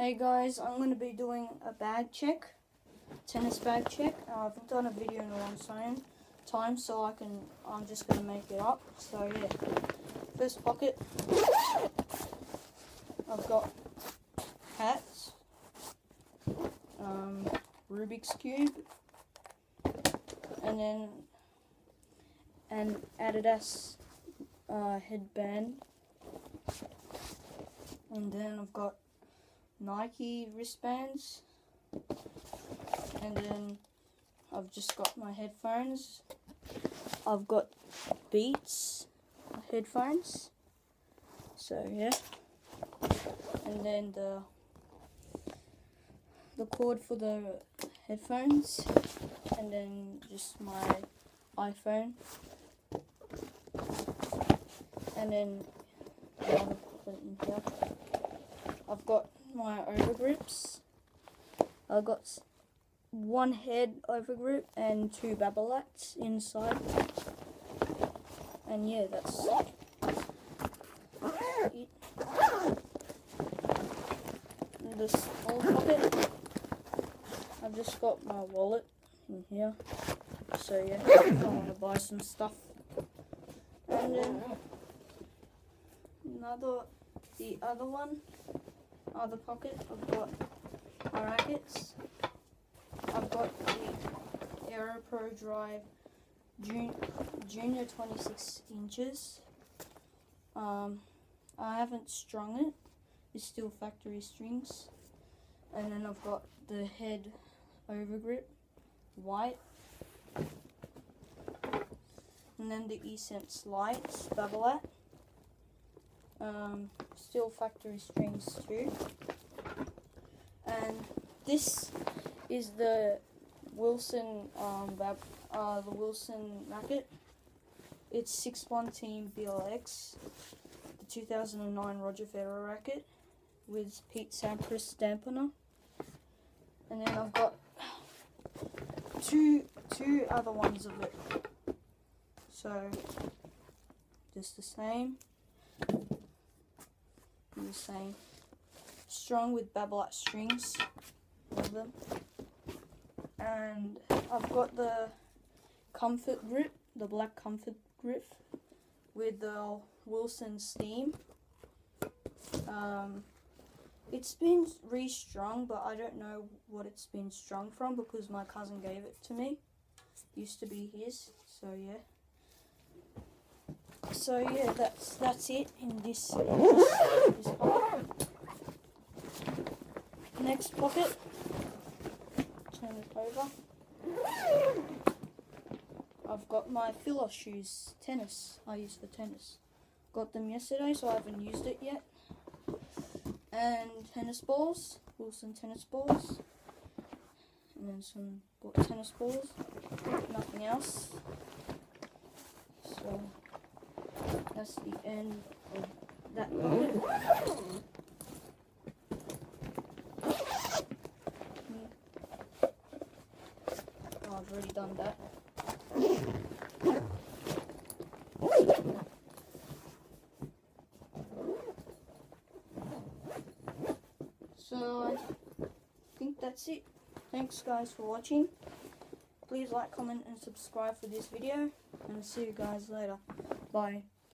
Hey guys, I'm going to be doing a bag check, tennis bag check. Uh, I haven't done a video in a long time, time, so I can. I'm just going to make it up. So yeah, first pocket, I've got hats, um, Rubik's cube, and then an Adidas uh, headband, and then I've got Nike wristbands, and then I've just got my headphones. I've got Beats headphones. So yeah, and then the the cord for the headphones, and then just my iPhone, and then here. My overgrips. I've got one head overgrip and two Babolats inside. And yeah, that's it. Small pocket, I've just got my wallet in here. So yeah, I want to buy some stuff. And then another, the other one other pocket, I've got my rackets. I've got the Aero Pro Drive Jun- Junior 26 inches. Um, I haven't strung it. It's still factory strings. And then I've got the head overgrip, white. And then the eSense lights, Babolat um, still factory strings too. And this is the Wilson um, uh, the Wilson racket. It's 6-1 Team BLX, the 2009 Roger Federer racket with Pete Sampras dampener. And then I've got two two other ones of it. So just the same the same. Strong with Babolat strings, love them. And I've got the comfort grip, the black comfort grip with the Wilson Steam. Um, it's been restrung, but I don't know what it's been strung from because my cousin gave it to me. Used to be his, so yeah. So yeah, that's that's it in this, this pocket. Next pocket. Turn it over. I've got my Fila shoes, tennis. I use for tennis. Got them yesterday, so I haven't used it yet. And tennis balls, Wilson tennis balls. And then some tennis balls. Nothing else. So that's the end of that pocket. Oh, I've already done that. So I think that's it. Thanks guys for watching. Please like, comment and subscribe for this video and see you guys later. Bye.